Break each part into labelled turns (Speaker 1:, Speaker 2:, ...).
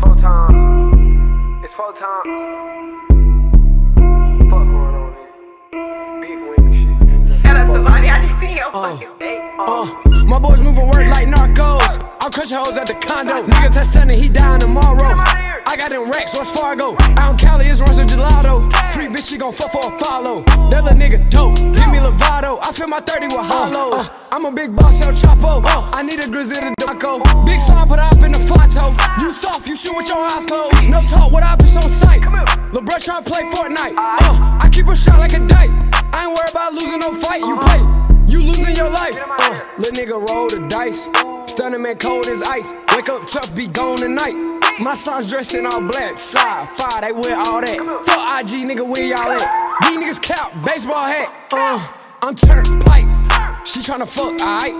Speaker 1: four times. It's four times. Fuck going on here. Big wing shit.
Speaker 2: Shut up, Savani. I just seen your
Speaker 3: Uh. Uh, my boys moving work like narcos. I'm crushing hoes at the condo. Nigga touch Stunna, he dying tomorrow. I got them racks, Wells Fargo. Out in Cali, it's Russell Gelato. Free bitch, she gon' fuck for a follow. That little nigga dope. Give me Lovato. I fill my 30 with hollows. Uh, I'm a big boss, El Chapo. Uh, I need a grizzly to Daco. Big slime put up in the Fonto. Tryna play Fortnite. Uh, I keep a shot like a date. I ain't worried about losing no fight. You play. You losing your life. Uh, little nigga roll the dice. Stunna man cold as ice. Wake up tough, be gone tonight. My son's dressed in all black. Slide, fire, they wear all that. Fuck IG, nigga, where y'all at? These niggas cap, baseball hat. Uh, I'm turnpike. She tryna fuck, alright?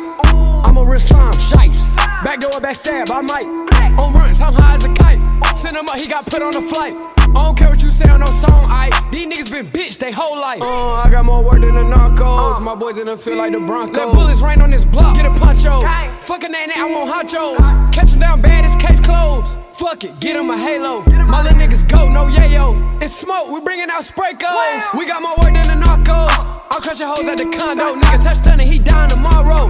Speaker 3: I'm a real slime, shice. Backdoor, backstab, I might. On runs, I'm high as a kite. Send him up, he got put on the flight. I don't care what you say on no song, I These niggas been bitch they whole life. Uh, I got more work than the narcos. My boys in the field like the Broncos. Let bullets rain on this block. Get a poncho. Fucking that, I want honchos. Catch 'em down bad, it's case closed. Fuck it, get 'em a halo. My little niggas go, no yayo. It's smoke, we bringing out spray goes. We got more work than the narcos. I'm crushing hoes at the condo. Nigga touch Stunna, he down tomorrow.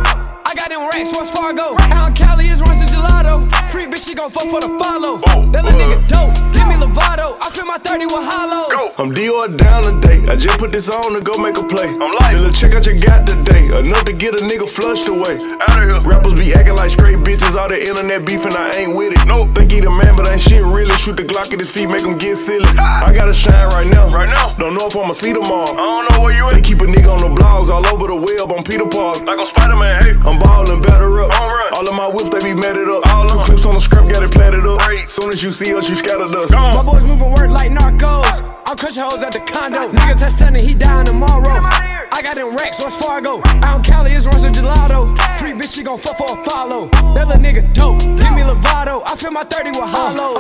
Speaker 3: For the follow. Oh, that little nigga uh, dope. Give me Lovato. I fill my 30 with hollows.
Speaker 4: I'm Dior down today. I just put this on to go make a play. I'm like, little check I just got today. Enough to get a nigga flushed away. Out of here. Rappers be acting like straight bitches. All the internet beef and I ain't with it. No, think he the man, but ain't shit really. Shoot the Glock at his feet, make him get silly. I gotta shine right now. Right now. Don't know if I'ma see tomorrow. I don't know where you at. They keep a nigga on the blogs all over the web on Peter Park. Like on Spider Man, hey. I'm ballin' better up. All of my whips, they be matted up. Soon as you see us, you scattered us.
Speaker 3: My boys moving work like narcos. I'm crushing hoes at the condo. Nigga touch Stunna, he dying tomorrow. I got them racks, Wells Fargo. Out in Cali, it's Russell Gelato. Free bitch, she gon' fuck for a follow. That little nigga dope. Give me Lovato. I fill my 30 with hollows.